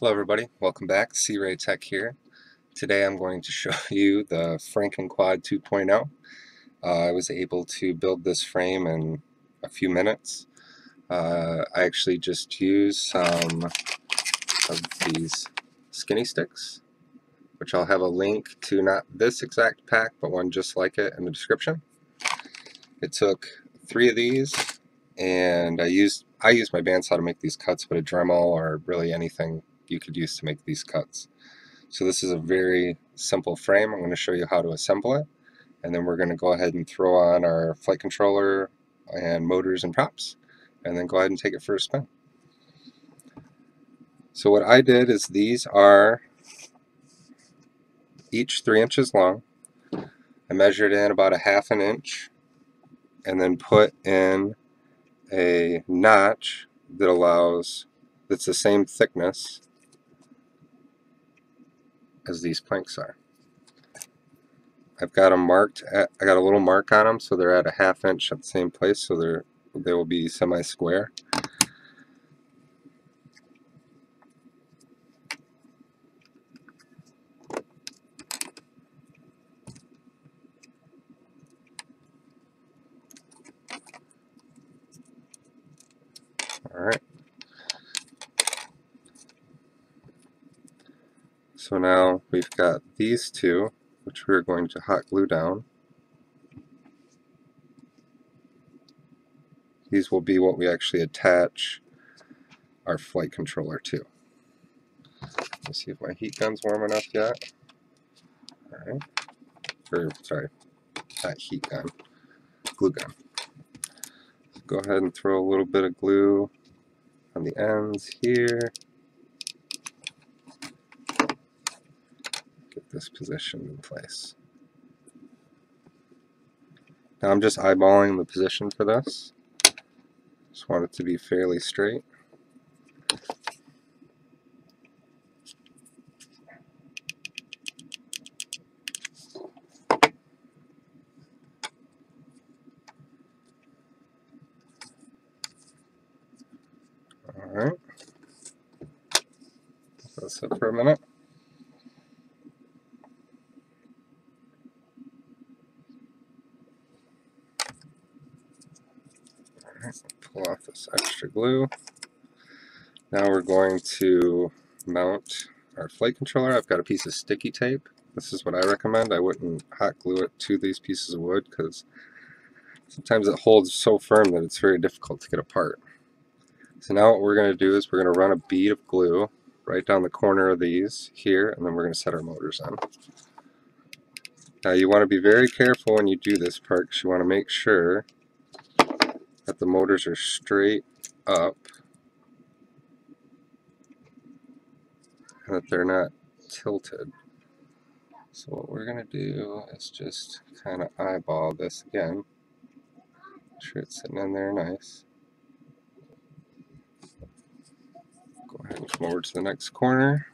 Hello everybody, welcome back, C-Ray Tech here. Today I'm going to show you the Franken Quad 2.0. Uh, I was able to build this frame in a few minutes. Uh, I actually just used some of these skinny sticks, which I'll have a link to not this exact pack, but one just like it in the description. It took three of these, and I used I used my bandsaw to make these cuts, but a Dremel or really anything you could use to make these cuts. So this is a very simple frame. I'm going to show you how to assemble it and then we're going to go ahead and throw on our flight controller and motors and props and then go ahead and take it for a spin. So what I did is these are each three inches long. I measured in about a half an inch and then put in a notch that allows that's the same thickness as these planks are. I've got them marked at, I got a little mark on them so they're at a half inch at the same place so they're they will be semi-square. Alright. So now we've got these two, which we're going to hot glue down. These will be what we actually attach our flight controller to. Let's see if my heat gun's warm enough yet. Alright. Or, sorry, not heat gun, glue gun. Go ahead and throw a little bit of glue on the ends here. This position in place. Now I'm just eyeballing the position for this. Just want it to be fairly straight. Alright. Let's sit for a minute. Pull off this extra glue. Now we're going to mount our flight controller. I've got a piece of sticky tape. This is what I recommend. I wouldn't hot glue it to these pieces of wood because sometimes it holds so firm that it's very difficult to get apart. So now what we're going to do is we're going to run a bead of glue right down the corner of these here and then we're going to set our motors on. Now you want to be very careful when you do this part because you want to make sure that the motors are straight up and that they're not tilted. So what we're going to do is just kind of eyeball this again. Make sure it's sitting in there nice. Go ahead and come over to the next corner.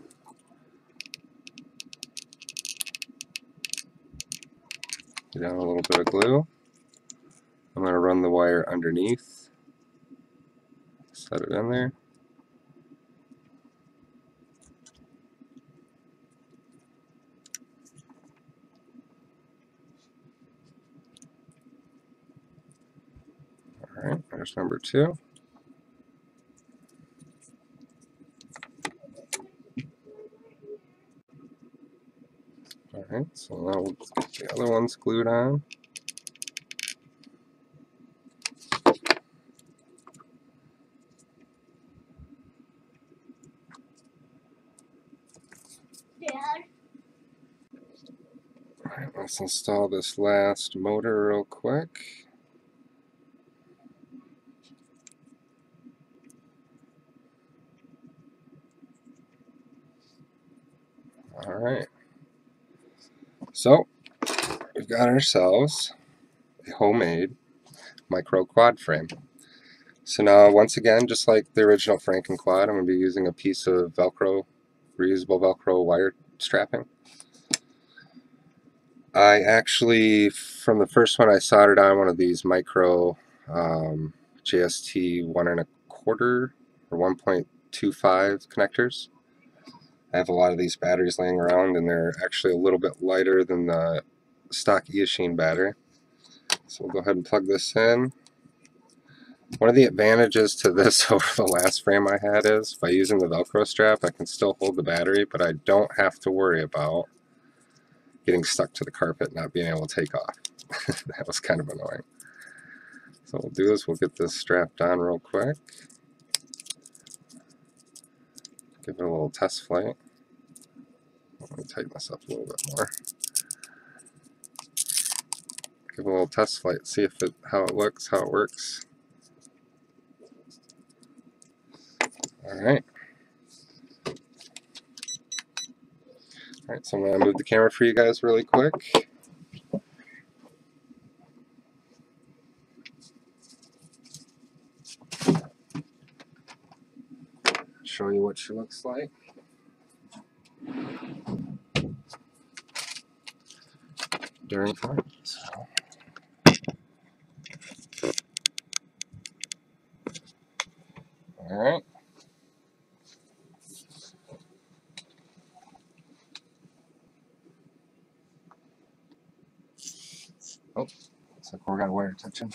Get down a little bit of glue. I'm going to run the wire underneath, set it in there. Alright, there's number two. Alright, so now we'll get the other ones glued on. Alright, let's install this last motor real quick. Alright. So, we've got ourselves a homemade micro quad frame. So now, once again, just like the original Franken quad, I'm going to be using a piece of Velcro, reusable Velcro wire strapping. I actually, from the first one, I soldered on one of these micro um, JST one and a quarter or 1.25 connectors. I have a lot of these batteries laying around and they're actually a little bit lighter than the stock Eachine battery. So we'll go ahead and plug this in. One of the advantages to this over the last frame I had is by using the velcro strap I can still hold the battery but I don't have to worry about getting stuck to the carpet not being able to take off. that was kind of annoying. So we'll do is we'll get this strapped on real quick. Give it a little test flight. Let me tighten this up a little bit more. Give a little test flight, see if it how it looks, how it works. Alright. Alright, so I'm going to move the camera for you guys really quick. Show you what she looks like. During flight. So. Alright. Oh, looks like we're going to wire touching.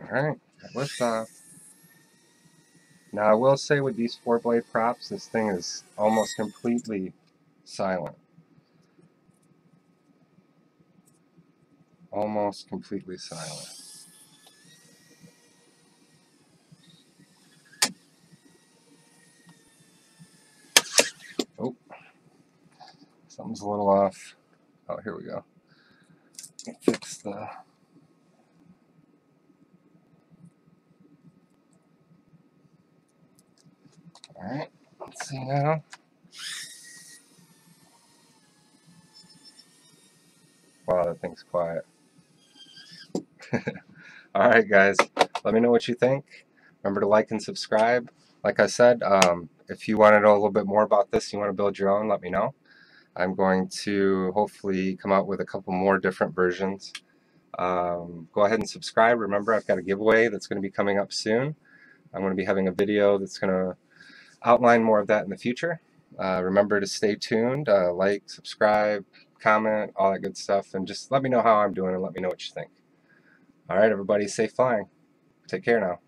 Alright, lift off. Uh, now I will say with these four blade props, this thing is almost completely silent. Almost completely silent. Something's a little off. Oh, here we go. Fix the... Alright, let's see now. Wow, that thing's quiet. Alright guys, let me know what you think. Remember to like and subscribe. Like I said, um, if you want to know a little bit more about this, you want to build your own, let me know. I'm going to hopefully come out with a couple more different versions. Um, go ahead and subscribe. Remember, I've got a giveaway that's going to be coming up soon. I'm going to be having a video that's going to outline more of that in the future. Uh, remember to stay tuned, uh, like, subscribe, comment, all that good stuff, and just let me know how I'm doing and let me know what you think. Alright, everybody, safe flying. Take care now.